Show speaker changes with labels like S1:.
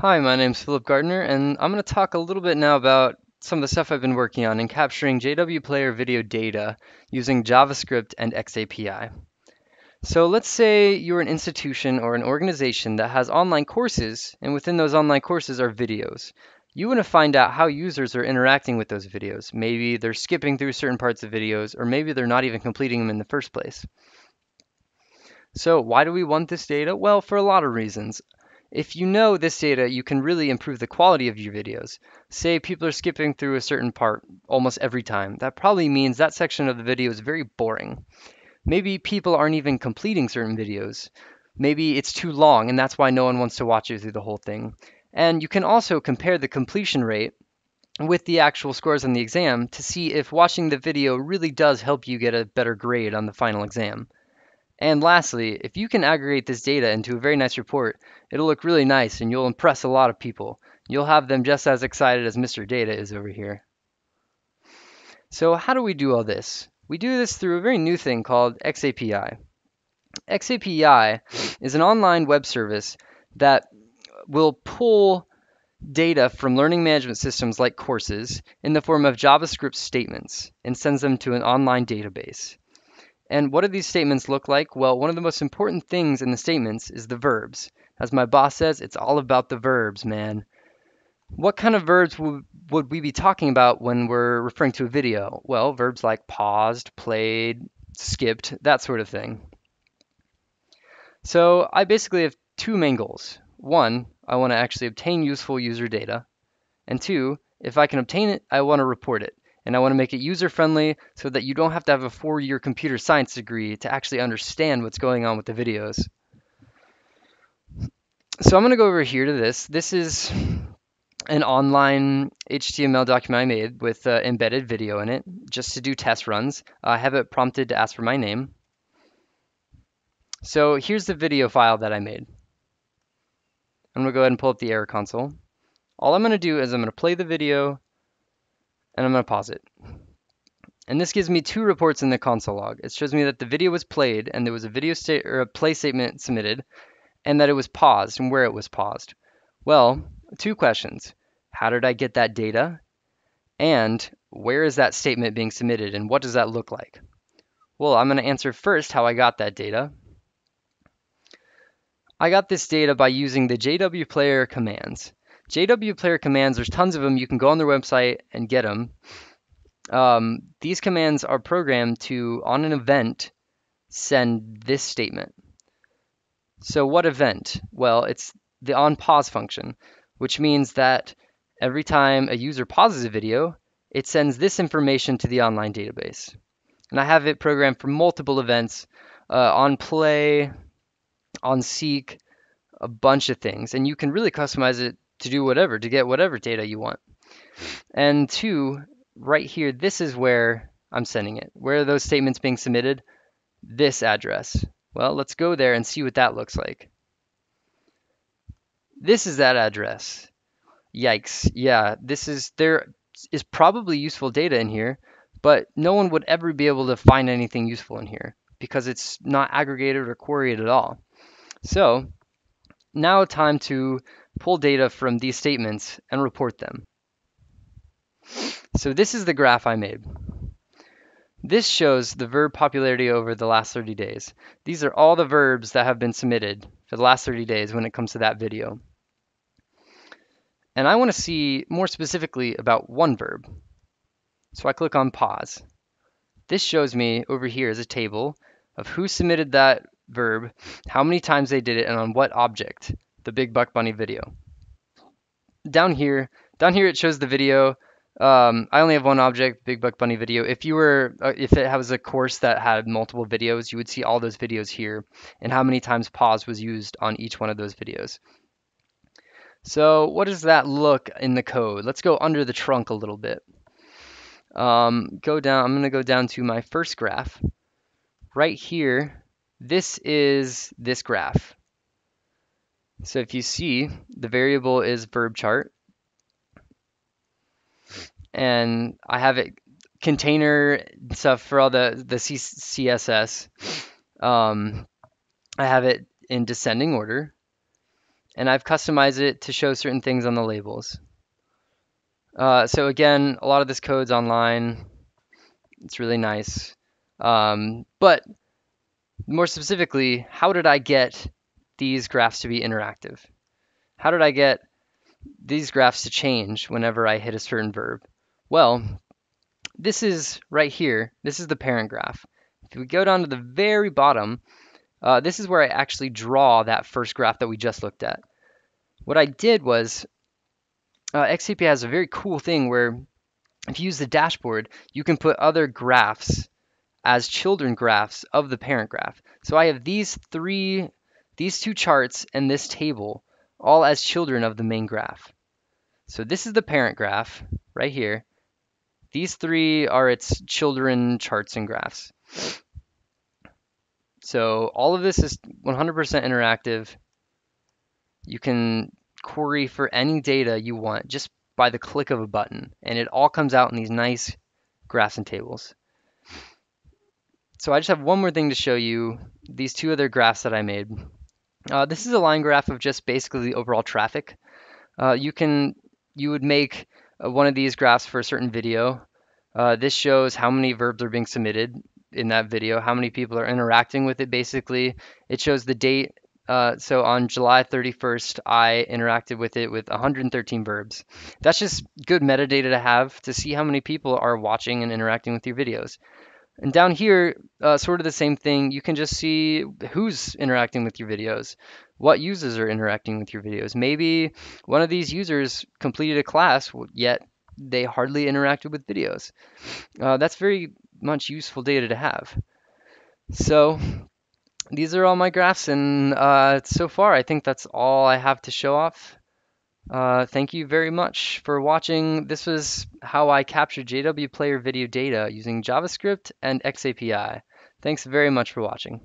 S1: Hi, my name's Philip Gardner, and I'm going to talk a little bit now about some of the stuff I've been working on in capturing JW Player video data using JavaScript and XAPI. So let's say you're an institution or an organization that has online courses, and within those online courses are videos. You want to find out how users are interacting with those videos. Maybe they're skipping through certain parts of videos, or maybe they're not even completing them in the first place. So why do we want this data? Well, for a lot of reasons. If you know this data, you can really improve the quality of your videos. Say people are skipping through a certain part almost every time. That probably means that section of the video is very boring. Maybe people aren't even completing certain videos. Maybe it's too long and that's why no one wants to watch it through the whole thing. And you can also compare the completion rate with the actual scores on the exam to see if watching the video really does help you get a better grade on the final exam. And lastly, if you can aggregate this data into a very nice report, it'll look really nice and you'll impress a lot of people. You'll have them just as excited as Mr. Data is over here. So how do we do all this? We do this through a very new thing called XAPI. XAPI is an online web service that will pull data from learning management systems like courses in the form of JavaScript statements and sends them to an online database. And what do these statements look like? Well, one of the most important things in the statements is the verbs. As my boss says, it's all about the verbs, man. What kind of verbs would, would we be talking about when we're referring to a video? Well, verbs like paused, played, skipped, that sort of thing. So I basically have two main goals. One, I want to actually obtain useful user data. And two, if I can obtain it, I want to report it and I want to make it user friendly so that you don't have to have a four year computer science degree to actually understand what's going on with the videos. So I'm going to go over here to this. This is an online HTML document I made with uh, embedded video in it just to do test runs. I have it prompted to ask for my name. So here's the video file that I made. I'm going to go ahead and pull up the error console. All I'm going to do is I'm going to play the video and I'm going to pause it. And this gives me two reports in the console log. It shows me that the video was played and there was a video state or a play statement submitted and that it was paused and where it was paused. Well, two questions. How did I get that data? And where is that statement being submitted and what does that look like? Well, I'm going to answer first how I got that data. I got this data by using the JW player commands. JW Player commands, there's tons of them. You can go on their website and get them. Um, these commands are programmed to, on an event, send this statement. So what event? Well, it's the on pause function, which means that every time a user pauses a video, it sends this information to the online database. And I have it programmed for multiple events uh, on play, on seek, a bunch of things. And you can really customize it to do whatever, to get whatever data you want. And two, right here, this is where I'm sending it. Where are those statements being submitted? This address. Well, let's go there and see what that looks like. This is that address. Yikes. Yeah, this is, there is probably useful data in here, but no one would ever be able to find anything useful in here because it's not aggregated or queried at all. So now time to pull data from these statements and report them. So this is the graph I made. This shows the verb popularity over the last 30 days. These are all the verbs that have been submitted for the last 30 days when it comes to that video. And I want to see more specifically about one verb. So I click on pause. This shows me over here is a table of who submitted that verb, how many times they did it, and on what object the Big Buck Bunny video. Down here, down here it shows the video. Um, I only have one object, Big Buck Bunny video. If you were, uh, if it was a course that had multiple videos, you would see all those videos here and how many times pause was used on each one of those videos. So what does that look in the code? Let's go under the trunk a little bit. Um, go down, I'm going to go down to my first graph. Right here, this is this graph. So if you see, the variable is verb chart. And I have it container stuff for all the, the C CSS. Um, I have it in descending order. and I've customized it to show certain things on the labels. Uh, so again, a lot of this code's online. It's really nice. Um, but more specifically, how did I get these graphs to be interactive? How did I get these graphs to change whenever I hit a certain verb? Well, this is right here. This is the parent graph. If we go down to the very bottom, uh, this is where I actually draw that first graph that we just looked at. What I did was, uh, XAPI has a very cool thing where if you use the dashboard, you can put other graphs as children graphs of the parent graph. So I have these three, these two charts and this table all as children of the main graph. So this is the parent graph right here. These three are its children charts and graphs. So all of this is 100% interactive. You can query for any data you want just by the click of a button, and it all comes out in these nice graphs and tables. So I just have one more thing to show you, these two other graphs that I made. Uh, this is a line graph of just basically the overall traffic. Uh, you can, you would make uh, one of these graphs for a certain video. Uh, this shows how many verbs are being submitted in that video, how many people are interacting with it basically. It shows the date. Uh, so on July 31st, I interacted with it with 113 verbs. That's just good metadata to have to see how many people are watching and interacting with your videos. And down here, uh, sort of the same thing. You can just see who's interacting with your videos, what users are interacting with your videos. Maybe one of these users completed a class, yet they hardly interacted with videos. Uh, that's very much useful data to have. So these are all my graphs, and uh, so far I think that's all I have to show off. Uh, thank you very much for watching. This was how I captured JW Player video data using JavaScript and XAPI. Thanks very much for watching.